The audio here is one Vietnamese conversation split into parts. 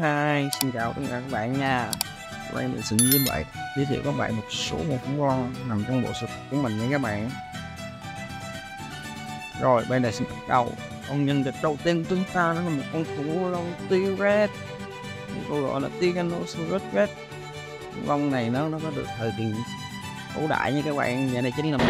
hai xin chào tất cả các bạn nha. Hôm nay mình xin với bạn giới thiệu các bạn một số môn khủng long nằm trong bộ sưu tập của mình nha các bạn. Rồi, bây giờ xin bắt đầu. Con nhân vật đầu tiên của chúng ta đó là một con khủng long T-Rex. Cô gọi là Tyrannosaurus Rex. Con này nó nó có được thời tiền cổ đại nha các bạn. Vậy này chính là một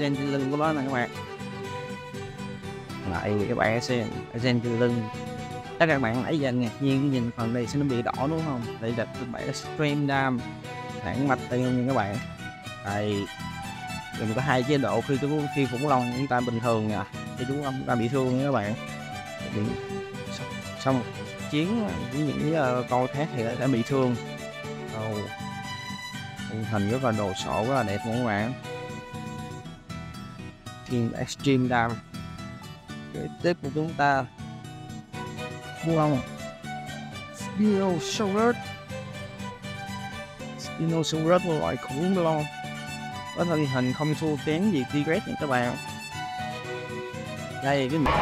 ở gen trên lưng của nó nè các bạn. Lại các bạn xem ở gen trên lưng. Chắc các bạn nãy giờ ngạc nhiên nhìn phần này sẽ nó bị đỏ đúng không? Đây là các bạn stream dam hãng mạch tiền nha các bạn. Đây mình có hai chế độ khi chúng khi khủng long chúng ta bình thường nha khi chúng chúng ta bị thương nha các bạn. Bị sau một chiến với những uh, con khác thì đã, đã bị thương. Oh. hình rất là đồ sộ rất là đẹp luôn các bạn. Team Extreme down. Kế tiếp của chúng ta. Khủng long Spinosaurus. Spinosaurus là loại khủng long. Có thân hình không thua kém gì T-Rex nha các bạn đây, cái miệng.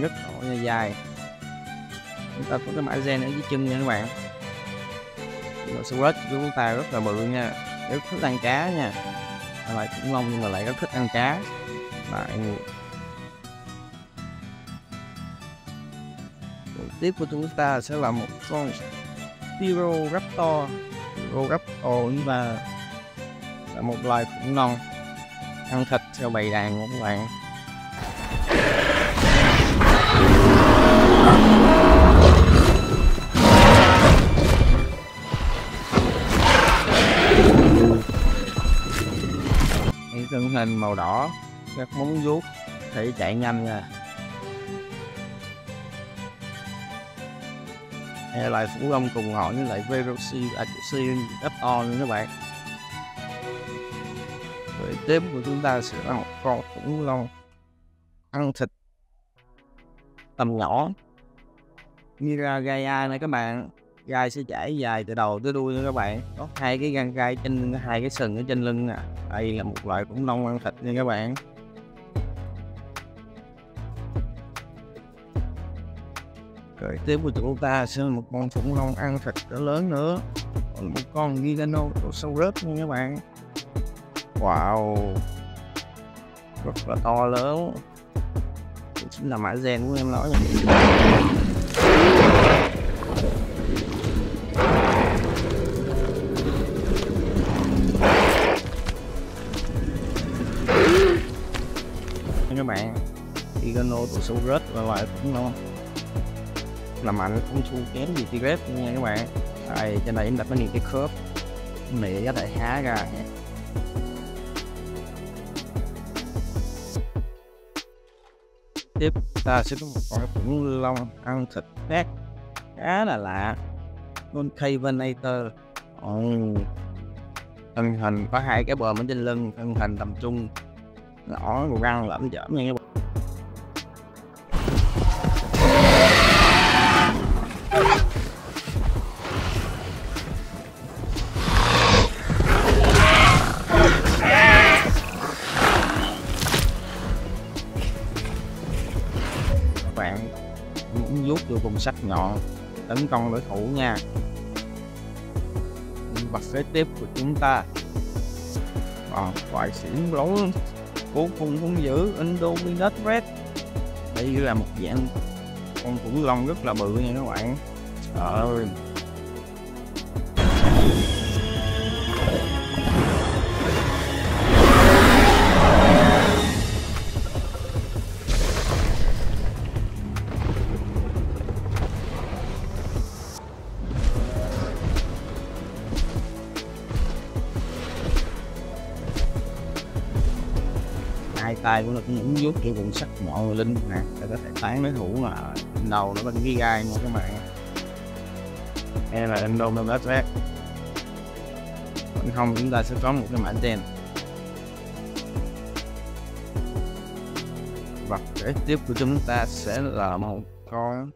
Rất dài ta có cái mã gen ở dưới chân nha các bạn. Spinosaurus của chúng ta rất là bự nha, rất thích ăn cá nha. Lại khủng long nhưng mà lại rất thích ăn cá. Lại. Tiếp của chúng ta sẽ là một con Raptor Raptor và là một loài khủng long ăn thịt theo bầy đàn của các bạn. Tượng hình màu đỏ, các móng vuốt, thể chạy nhanh nha. Hay là khủng long cùng họ với lại Velociraptor Raptor On các bạn. Rồi tiếp của chúng ta sẽ là một con khủng long, ăn thịt, tầm nhỏ. Miragaya này các bạn gai sẽ chảy dài từ đầu tới đuôi nữa các bạn. Có hai cái găng gai trên, hai cái sừng ở trên lưng nè. Đây là một loại khủng long ăn thịt nha các bạn. Rồi tiếp của chúng ta sẽ là một con khủng long ăn thịt cỡ lớn nữa. Còn một con Giganotosaurus nha các bạn. Wow. Rất là to lớn. Chính là mã gen của em nói nha của Giganotosaurus và loại khủng long là mạnh không thu kém gì T-Rex nha các bạn. Tại trên đây em đặt nó những cái khớp. Mẹ có thể há ra. Tiếp ta sẽ có một con khủng long ăn thịt khác. Khá là lạ. Con Cavenator oh. thân hình có hai cái bờm ở trên lưng, thân hình tầm trung. Nhỏ răng lẫm chởm nha các bạn. Vùng sắc nhọn tấn công đối thủ nha. Vật kế tiếp của chúng ta à, còn loại xỉn lỗ vô cùng hung dữ Indominus Red. Đây là một dạng con khủng long rất là bự nha các bạn. Trời ơi. Tay của nó, cũng những vuốt kiểu vùng sắc nhọn linh nè để có thể tán đối thủ mà đầu nó bên cái gai nha các bạn. Đây là Indominus Rex còn không, chúng ta sẽ có một cái mã tên vật kế tiếp của chúng ta sẽ là một con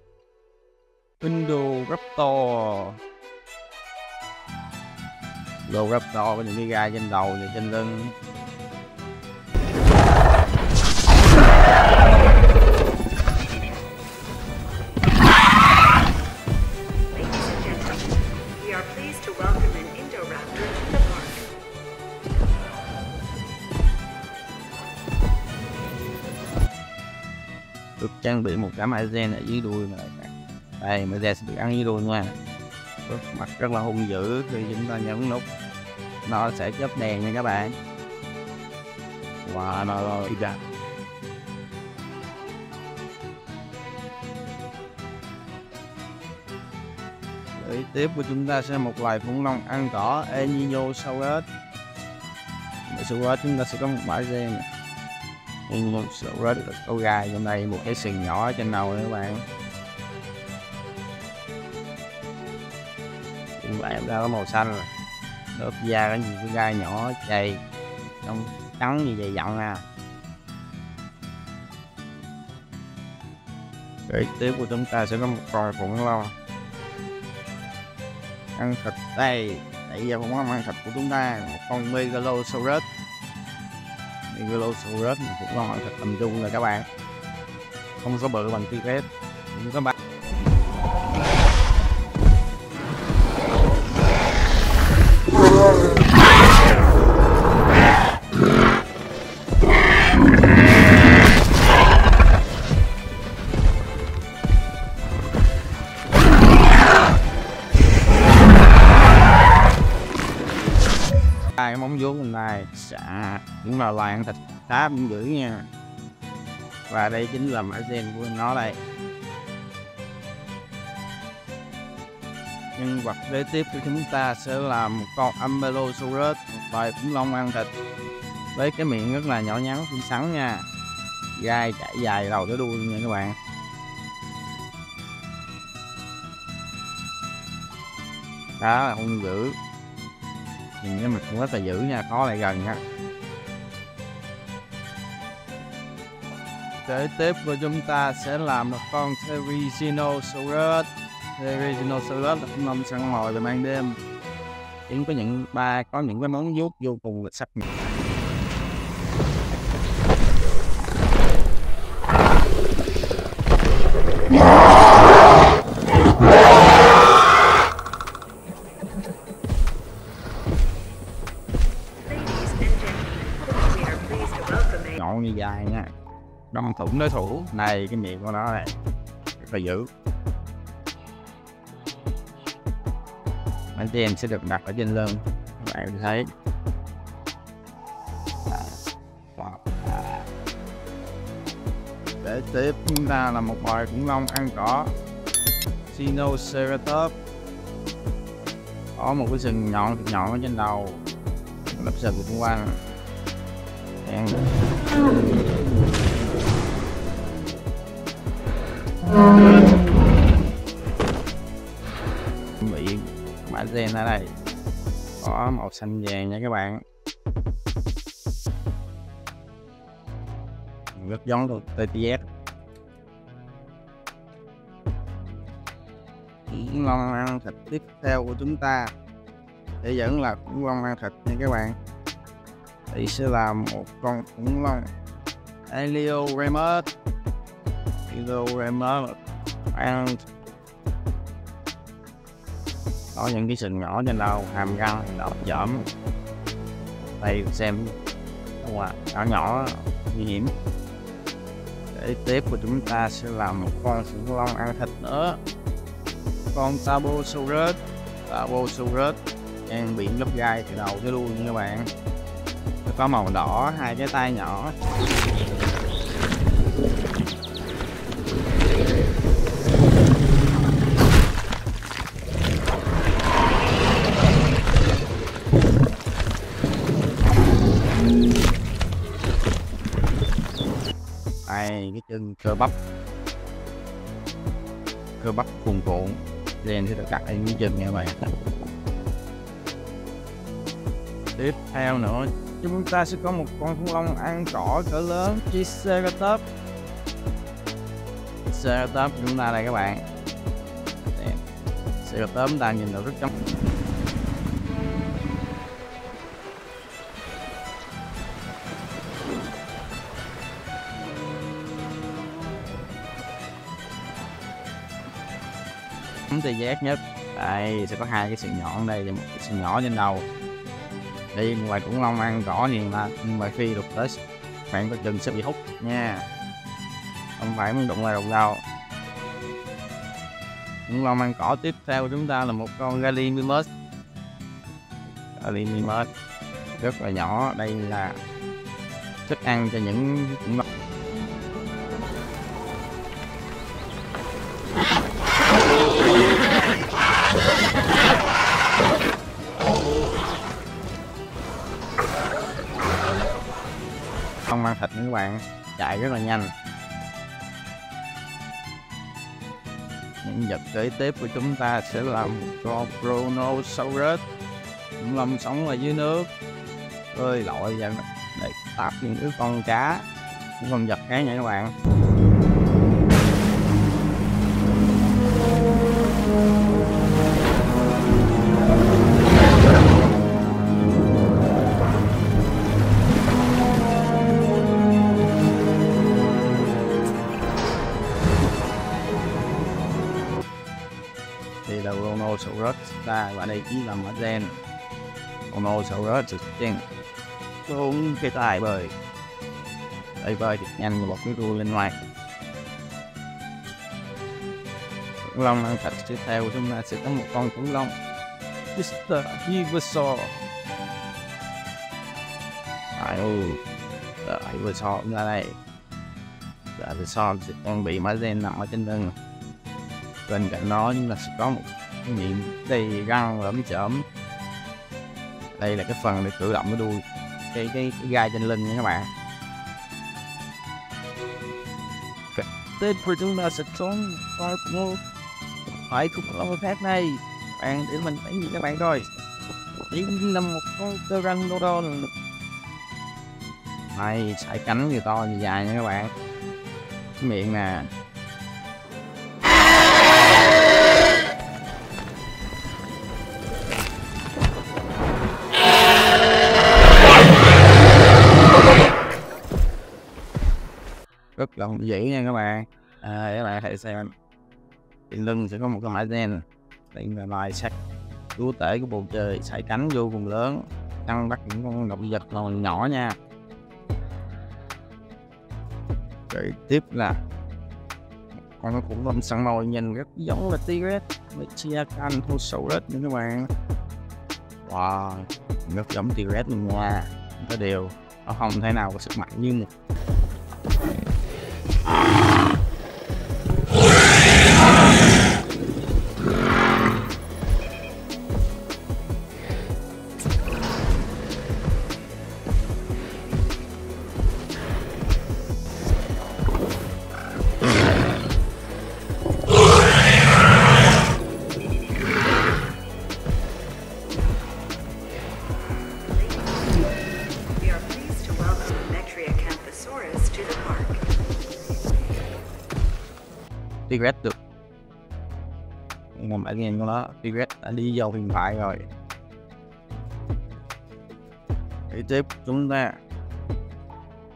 Indoraptor. Indoraptor có những cái gai trên đầu và trên lưng. Trang bị một cái mã gen ở dưới đuôi này đây mã gen sẽ được ăn dưới đuôi nha. Bước mặt rất là hung dữ khi chúng ta nhấn nút. Nó sẽ chớp đèn nha các bạn. Wow nó ra. Kế tiếp của chúng ta sẽ một loài khủng long ăn cỏ. Eninosaurus Eninosaurus chúng ta sẽ có một mã gen này nhưng một sự rất là có gai trong đây, một cái sừng nhỏ trên đầu nữa các bạn các bạn ra có màu xanh rồi. Lớp da có nhiều cái gai nhỏ dày trong trắng như vậy dặn nha kế tiếp của chúng ta sẽ có một con khủng long ăn thịt đây bây giờ cũng ăn thịt của chúng ta, một con megalosaurus Megalosaurus cũng ngon thật, tầm trung rồi các bạn. Không có bự bằng T-Rex cũng có hai cái móng vuốt bên này xạ dạ. cũng là loài ăn thịt đá cũng dữ nha. Và đây chính là mã gen của nó đây. Nhân vật kế tiếp của chúng ta sẽ là một con Ambelosaurus một loài khủng long ăn thịt. Với cái miệng rất là nhỏ nhắn, xinh xắn nha. Gai chạy dài đầu tới đuôi nha các bạn. Đó là hung dữ nhìn cái mặt cũng rất là dữ nha khó lại gần nha. Kế tiếp của chúng ta sẽ làm một con Therizinosaurus. Therizinosaurus là khủng long săn mồi về ban đêm. Chúng có những ba, có những cái móng vuốt vô cùng là sắc nhọn welcome như dài nha. Đâm thủng đối thủ. Này, cái miệng của nó này. Rất là dữ. Bánh tem sẽ được đặt ở trên lưng. Các bạn thấy. À, để tiếp, chúng ta là một loài khủng long ăn cỏ. Sinoceratops. Có một cái sừng nhọn nhọn ở trên đầu. Lớp sừng xung quanh đen bị mã gen ở đây. Có màu xanh vàng nha các bạn. Rất giống con TTS khủng long ăn thịt tiếp theo của chúng ta. Để vẫn là khủng long ăn thịt nha các bạn đây sẽ là một con khủng long. Elioremus Elioremus and có những cái sừng nhỏ trên đầu hàm răng đỏ dởm. đây xem. Wow, nhỏ nhỏ nguy hiểm. Kế tiếp của chúng ta sẽ là một con khủng long ăn thịt nữa. Con Tabosaurus Tabosaurus đang bị lớp gai từ đầu tới đuôi nha các bạn có màu đỏ, hai cái tay nhỏ. Đây, cái chân cơ bắp. Cơ bắp cuồn cuộn. Đèn thì được cắt ở cái chân nha các bạn. Tiếp theo nữa chúng ta sẽ có một con khủng long ăn cỏ cỡ lớn Triceratops Triceratops chúng ta đây các bạn. Đẹp. Triceratops ta nhìn được rất trong Nắm tê giác nhất. Đây, sẽ có hai cái sừng nhọn đây và một cái sừng nhỏ trên đầu đi ngoài cũng long ăn cỏ nhưng mà nhưng mà khi đụng tới bạn có chừng sẽ bị hút nha. Không phải muốn đụng vào đụng đâu cũng long ăn cỏ tiếp theo của chúng ta là một con Gallimimus. Gallimimus rất là nhỏ, đây là thức ăn cho những khủng ăn thịt các bạn chạy rất là nhanh. Những vật kế tiếp của chúng ta sẽ là một con Brontosaurus cũng lâm sống ở dưới nước bơi lội và để tạp những cái con cá những con vật khác nha các bạn. Cũng là đây gen. Còn mã sau đó thực trên xuống cái tài bơi đây bơi thì nhanh một cái ru lên ngoài. Khủng long ăn thịt tiếp theo chúng ta sẽ có một con khủng long. Mr. Ivysaur. Ai ơi Tờ Ivysaur cũng ra đây. Tờ Ivysaur sẽ đang bị mã gen nằm ở trên lưng. Bên cạnh nó chúng ta sẽ có một cái miệng đầy răng lởm chởm đây là cái phần để cử động cái đuôi. Cái cái, cái gai trên lưng nha các bạn. Tên của chúng ta sẽ trốn coi khủng phải có hơi khác này. Bạn để mình thấy gì các bạn coi. Chỉ là một con pteranodon này sải cánh vừa to vừa dài nha các bạn. Cái miệng nè. Là hung nha các bạn. À, các bạn hãy xem. Trên lưng sẽ có một cái mã gen. Đây là loài sắc chúa tể của bầu trời sải cánh vô cùng lớn ăn bắt những con động vật còn nhỏ nha. Rồi tiếp là con nó cũng long săn mồi nhìn rất giống là tigret với chia canh thô sầu Chiacanthrosaurus nha các bạn. Wow rất giống tigret luôn nha. Có điều nó không thể nào có sức mạnh như một T-Rex được. Một bạn nghe con đó T-Rex đã đi vào huyền thoại rồi. Thì tiếp chúng ta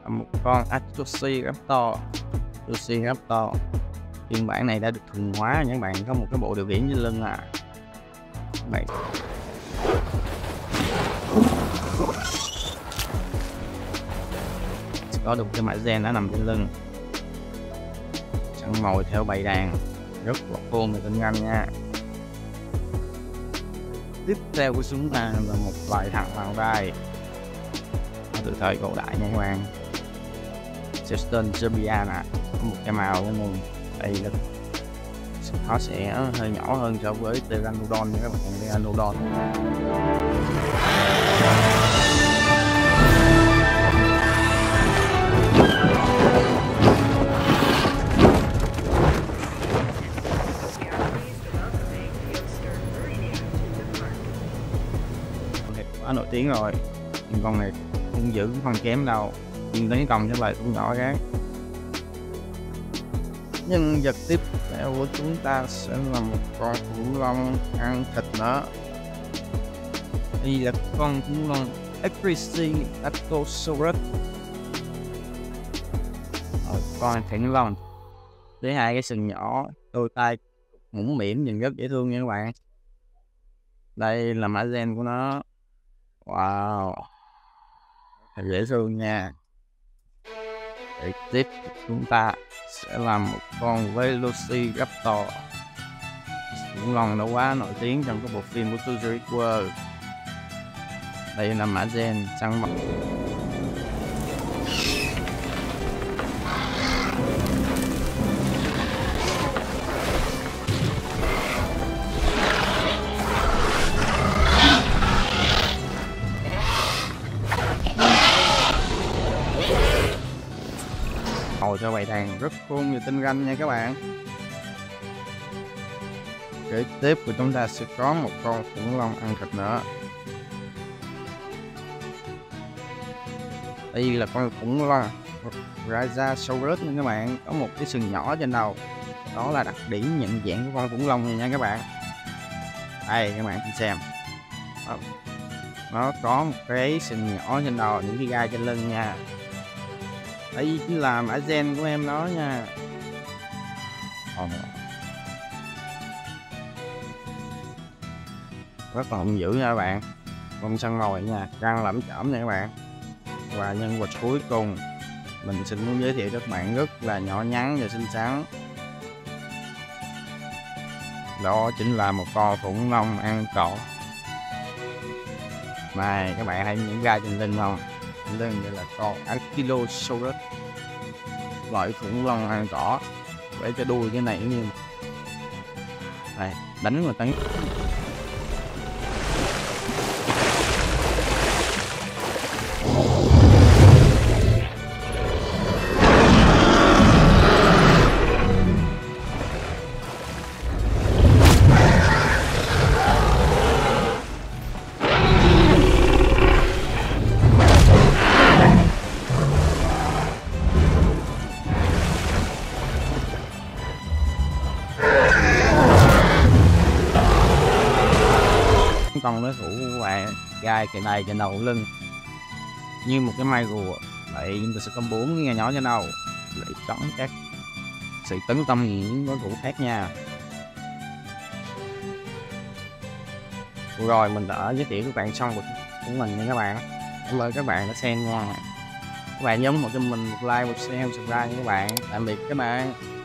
là một con Atosiraptor Atosiraptor phiên bản này đã được thuần hóa những bạn, có một cái bộ điều khiển trên lưng à. Đây. Có được cái mã gen đã nằm trên lưng sẵn ngồi theo bầy đàn. Rất là vuông và tinh nhanh nha. Tiếp theo của chúng ta là một loại thằng vào đây từ thời cổ đại nha các bạn. Sebastien Serbia nè. Có một cái màu của mình đây là nó sẽ hơi nhỏ hơn so với Pteranodon nha các bạn. Pteranodon quá rồi. Nhưng con này không giữ phần kém đâu. Nhưng tấn công với lại cũng nhỏ gán nhân vật tiếp theo của chúng ta sẽ là một con khủng long ăn thịt nữa đây là con khủng long Ecrisi Atosaurus Rồi, con khủng long. Với hai cái sừng nhỏ. Đôi tay mũm mỉm nhìn rất dễ thương nha các bạn. Đây là mã gen của nó wow. Dễ thương nha. Để tiếp chúng ta sẽ làm một con Velociraptor. Cũng long đã quá nổi tiếng trong cái bộ phim của Jurassic World. Đây là mã gen trắng mặt Cho bài đàn rất khôn và tinh ranh nha các bạn. Kế tiếp của chúng ta sẽ có một con khủng long ăn thịt nữa. Đây là con khủng long Rajasaurus nha các bạn. Có một cái sừng nhỏ trên đầu. Đó là đặc điểm nhận dạng của con khủng long này nha các bạn. Đây, các bạn xem. Nó có một cái sừng nhỏ trên đầu, những cái gai trên lưng nha ấy chỉ là mã gen của em nó nha. Còn... rất là hung dữ nha các bạn. Con săn mồi nha răng lẫm chởm nha các bạn. Và nhân vật cuối cùng, mình xin muốn giới thiệu cho các bạn rất là nhỏ nhắn và xinh xắn. Đó chính là một con khủng long ăn cỏ. Này, các bạn thấy những gai trên lưng không? Lên đây là con Ankylosaurus loại khủng long ăn cỏ, để cho đuôi cái này như này. Đánh mà tấn con đối thủ của bạn gai cái này trên đầu lưng như một cái mai rùa. Vậy chúng ta sẽ có bốn cái nhỏ trên đầu để chống các sự tấn công những đối thủ khác nha. Rồi mình đã giới thiệu các bạn xong của, của mình nha các bạn. Cảm ơn các bạn đã xem nha. Các bạn nhấn một cho mình một like một share một subscribe nha các bạn. Tạm biệt các bạn.